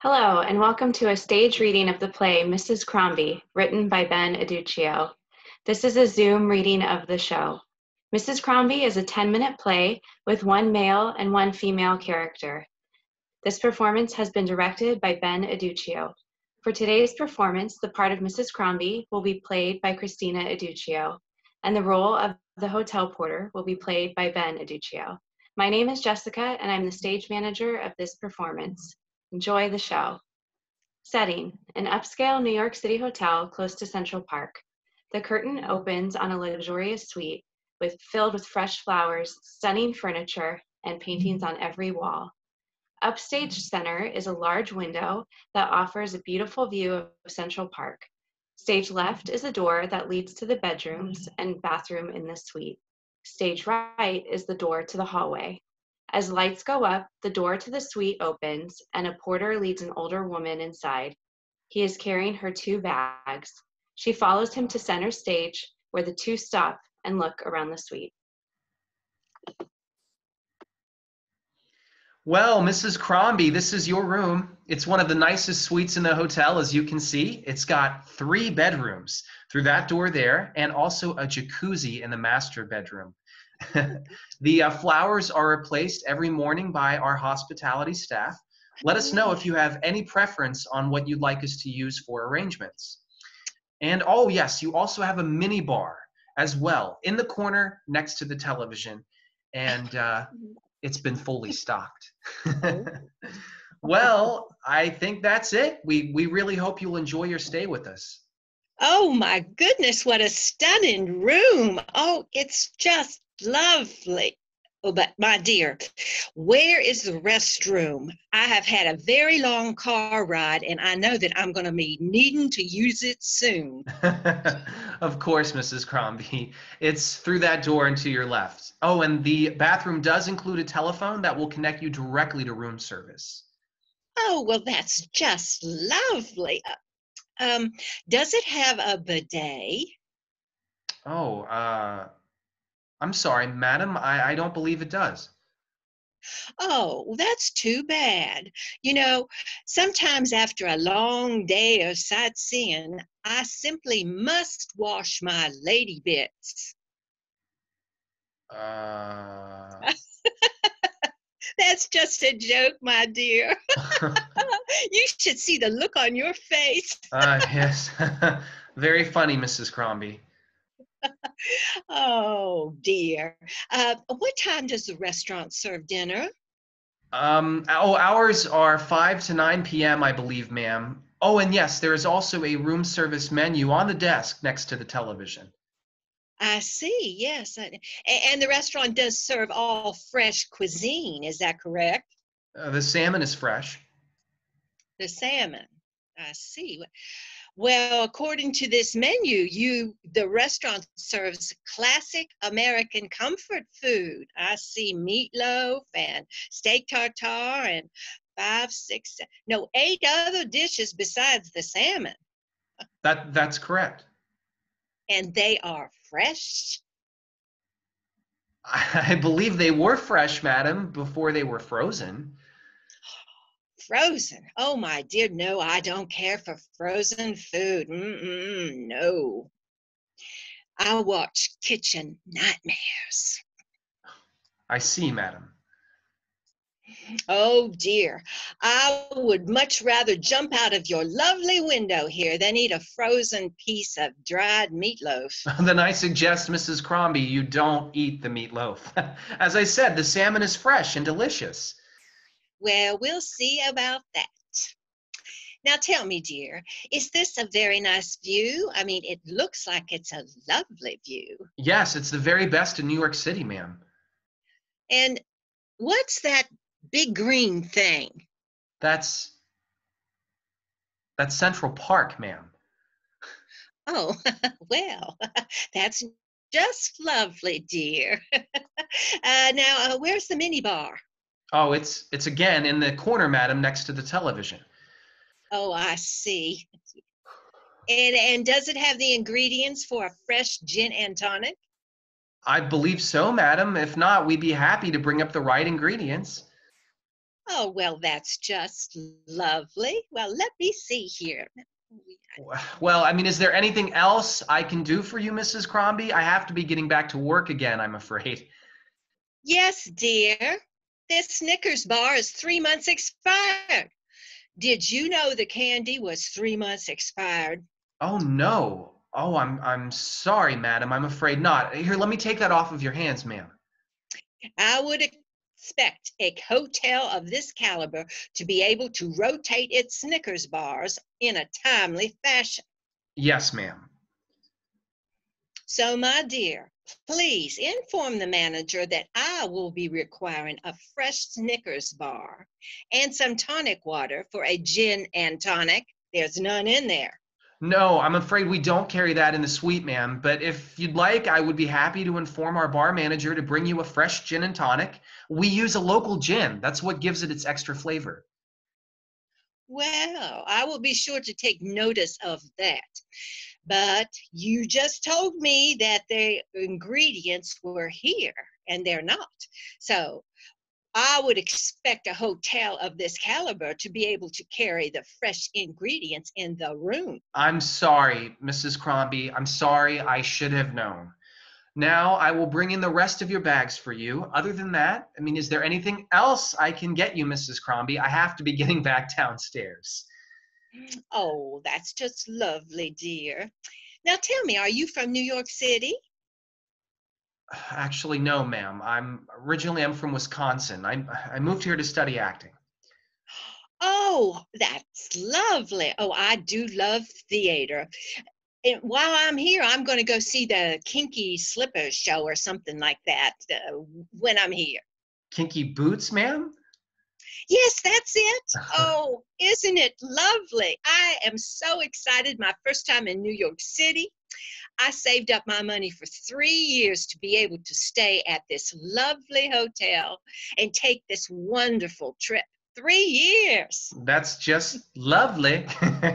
Hello, and welcome to a stage reading of the play Mrs. Cromby, written by Ben Adducchio. This is a Zoom reading of the show. Mrs. Cromby is a 10 minute play with one male and one female character. This performance has been directed by Ben Adducchio. For today's performance, the part of Mrs. Cromby will be played by Christina Adducchio, and the role of the hotel porter will be played by Ben Adducchio. My name is Jessica, and I'm the stage manager of this performance. Enjoy the show. Setting An upscale New York City hotel close to Central Park. The curtain opens on a luxurious suite with, filled with fresh flowers, stunning furniture, and paintings on every wall. Upstage center is a large window that offers a beautiful view of Central Park. Stage left is a door that leads to the bedrooms and bathroom in the suite. Stage right is the door to the hallway. As lights go up, the door to the suite opens, and a porter leads an older woman inside. He is carrying her two bags. She follows him to center stage, where the two stop and look around the suite. Well, Mrs. Cromby, this is your room. It's one of the nicest suites in the hotel, as you can see. It's got three bedrooms through that door there, and also a jacuzzi in the master bedroom. the uh, flowers are replaced every morning by our hospitality staff. Let us know if you have any preference on what you'd like us to use for arrangements. And oh, yes, you also have a mini bar as well in the corner next to the television. And uh, it's been fully stocked. well, I think that's it. We, we really hope you'll enjoy your stay with us. Oh my goodness, what a stunning room. Oh, it's just lovely. Oh, but my dear, where is the restroom? I have had a very long car ride and I know that I'm going to be needing to use it soon. of course, Mrs. Cromby. It's through that door and to your left. Oh, and the bathroom does include a telephone that will connect you directly to room service. Oh, well, that's just lovely. Uh, um, does it have a bidet? Oh, uh, I'm sorry, madam, I, I don't believe it does. Oh, that's too bad. You know, sometimes after a long day of sightseeing, I simply must wash my lady bits. Uh... That's just a joke, my dear. you should see the look on your face. uh, yes. Very funny, Mrs. Cromby oh dear. Uh, what time does the restaurant serve dinner? Um, oh, hours are 5 to 9 p.m., I believe, ma'am. Oh, and yes, there is also a room service menu on the desk next to the television. I see, yes. And the restaurant does serve all fresh cuisine, is that correct? Uh, the salmon is fresh. The salmon, I see. Well, according to this menu, you the restaurant serves classic American comfort food. I see meatloaf and steak tartare and five, six, no, eight other dishes besides the salmon. That that's correct. And they are fresh. I believe they were fresh, madam, before they were frozen frozen. Oh, my dear, no, I don't care for frozen food. Mm-mm, no. I watch kitchen nightmares. I see, madam. Oh dear, I would much rather jump out of your lovely window here than eat a frozen piece of dried meatloaf. then I suggest, Mrs. Cromby, you don't eat the meatloaf. As I said, the salmon is fresh and delicious. Well, we'll see about that. Now tell me, dear, is this a very nice view? I mean, it looks like it's a lovely view. Yes, it's the very best in New York City, ma'am. And what's that big green thing? That's that's Central Park, ma'am. Oh, well, that's just lovely, dear. uh, now, uh, where's the minibar? Oh, it's it's again in the corner, madam, next to the television. Oh, I see. And and does it have the ingredients for a fresh gin and tonic? I believe so, madam. If not, we'd be happy to bring up the right ingredients. Oh, well, that's just lovely. Well, let me see here. Well, I mean, is there anything else I can do for you, Mrs. Cromby? I have to be getting back to work again, I'm afraid. Yes, dear. This Snickers bar is three months expired. Did you know the candy was three months expired? Oh no. Oh, I'm I'm sorry, madam. I'm afraid not. Here, let me take that off of your hands, ma'am. I would expect a hotel of this caliber to be able to rotate its Snickers bars in a timely fashion. Yes, ma'am. So, my dear, please inform the manager that I will be requiring a fresh Snickers bar and some tonic water for a gin and tonic. There's none in there. No, I'm afraid we don't carry that in the suite, ma'am. But if you'd like, I would be happy to inform our bar manager to bring you a fresh gin and tonic. We use a local gin. That's what gives it its extra flavor. Well, I will be sure to take notice of that. But you just told me that the ingredients were here and they're not. So I would expect a hotel of this caliber to be able to carry the fresh ingredients in the room. I'm sorry, Mrs. Cromby. I'm sorry. I should have known. Now I will bring in the rest of your bags for you. Other than that, I mean, is there anything else I can get you, Mrs. Cromby? I have to be getting back downstairs. Oh, that's just lovely, dear. Now tell me, are you from New York City? Actually, no, ma'am. I'm originally I'm from Wisconsin. I I moved here to study acting. Oh, that's lovely. Oh, I do love theater. And while I'm here, I'm going to go see the Kinky Slippers show or something like that uh, when I'm here. Kinky boots, ma'am? Yes, that's it. Oh, isn't it lovely? I am so excited. My first time in New York City. I saved up my money for three years to be able to stay at this lovely hotel and take this wonderful trip. Three years. That's just lovely.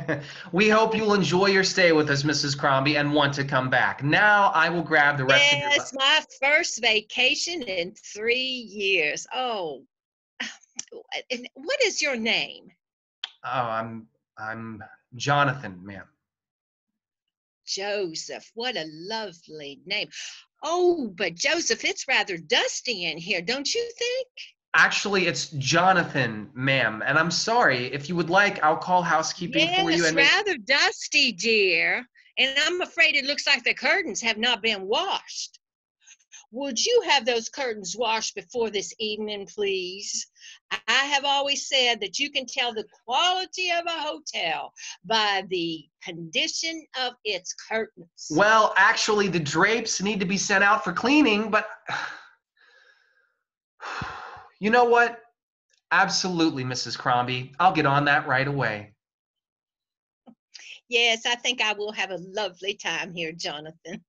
we hope you'll enjoy your stay with us, Mrs. Cromby, and want to come back. Now I will grab the rest yes, of your. Yes, my first vacation in three years. Oh, and what is your name? Oh, I'm I'm Jonathan, ma'am. Joseph, what a lovely name. Oh, but Joseph, it's rather dusty in here, don't you think? Actually, it's Jonathan, ma'am, and I'm sorry. If you would like, I'll call housekeeping for you. and rather dusty, dear. And I'm afraid it looks like the curtains have not been washed. Would you have those curtains washed before this evening, please? I have always said that you can tell the quality of a hotel by the condition of its curtains. Well, actually, the drapes need to be sent out for cleaning, but you know what? Absolutely, Mrs. Cromby. I'll get on that right away. Yes, I think I will have a lovely time here, Jonathan.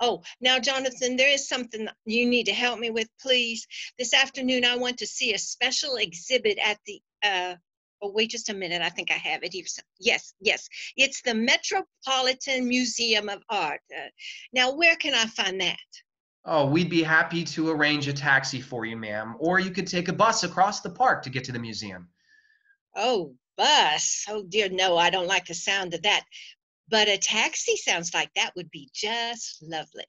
Oh, now, Jonathan, there is something you need to help me with, please. This afternoon, I want to see a special exhibit at the, uh, oh, wait just a minute. I think I have it. Yes, yes. It's the Metropolitan Museum of Art. Uh, now, where can I find that? Oh, we'd be happy to arrange a taxi for you, ma'am. Or you could take a bus across the park to get to the museum. Oh, bus. Oh, dear, no, I don't like the sound of that. But a taxi sounds like that would be just lovely.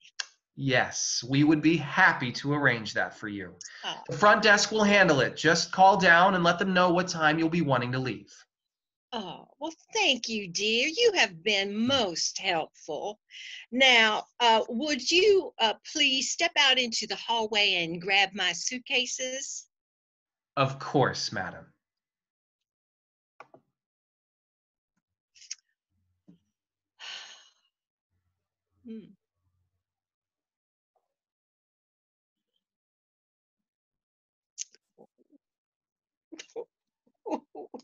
Yes, we would be happy to arrange that for you. Oh. The front desk will handle it. Just call down and let them know what time you'll be wanting to leave. Oh, well, thank you, dear. You have been most helpful. Now, uh, would you uh, please step out into the hallway and grab my suitcases? Of course, madam. Hmm.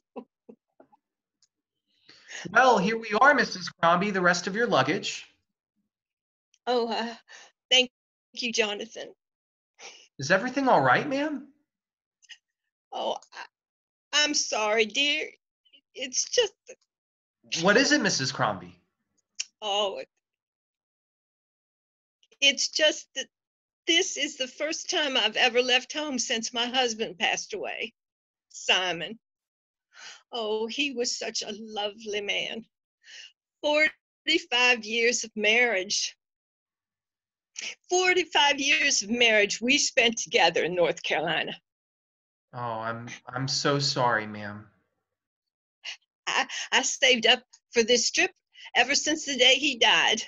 Well, here we are, Mrs. Cromby. The rest of your luggage. Oh, uh, thank you, Jonathan. Is everything all right, ma'am? Oh, I, I'm sorry, dear. It's just, What is it, Mrs. Cromby? oh, it's just that this is the first time I've ever left home since my husband passed away. Simon. Oh, he was such a lovely man. 45 years of marriage. 45 years of marriage we spent together in North Carolina. Oh, I'm I'm so sorry, ma'am. I, I saved up for this trip ever since the day he died.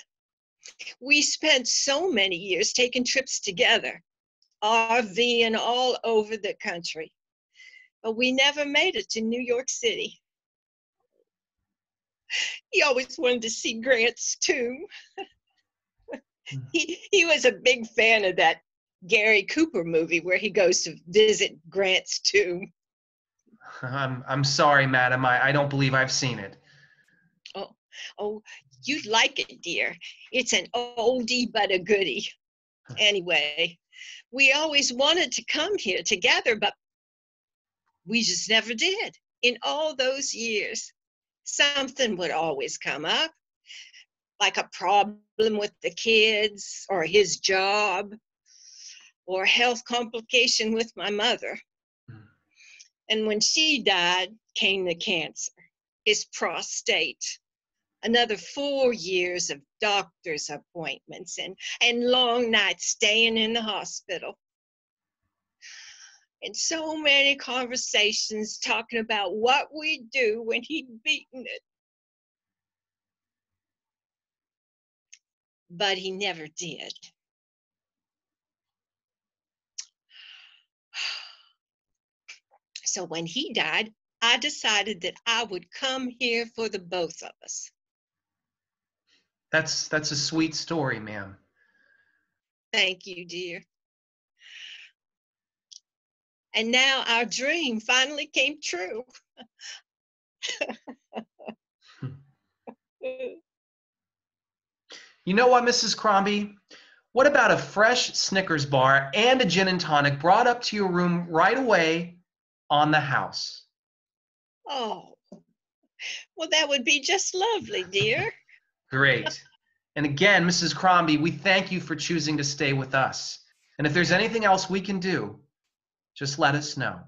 We spent so many years taking trips together, RV and all over the country. But we never made it to New York City. He always wanted to see Grant's tomb. Hmm. he, he was a big fan of that Gary Cooper movie where he goes to visit Grant's tomb. I'm I'm sorry, madam. I, I don't believe I've seen it. Oh, oh, you'd like it, dear. It's an oldie but a goodie. Anyway, we always wanted to come here together, but we just never did. In all those years, something would always come up, like a problem with the kids or his job or health complication with my mother. Mm. And when she died, came the cancer, his prostate. Another four years of doctor's appointments and, and long nights staying in the hospital. And so many conversations talking about what we'd do when he'd beaten it. But he never did. So when he died, I decided that I would come here for the both of us. That's that's a sweet story, ma'am. Thank you, dear. And now our dream finally came true. You know what, Mrs. Cromby? What about a fresh Snickers bar and a gin and tonic brought up to your room right away on the house? oh, well, that would be just lovely, dear. Great. And again, Mrs. Cromby, we thank you for choosing to stay with us. And if there's anything else we can do, just let us know.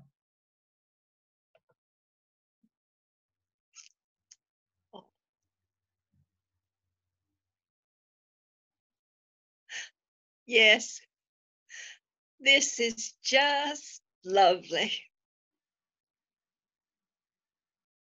Yes, this is just lovely.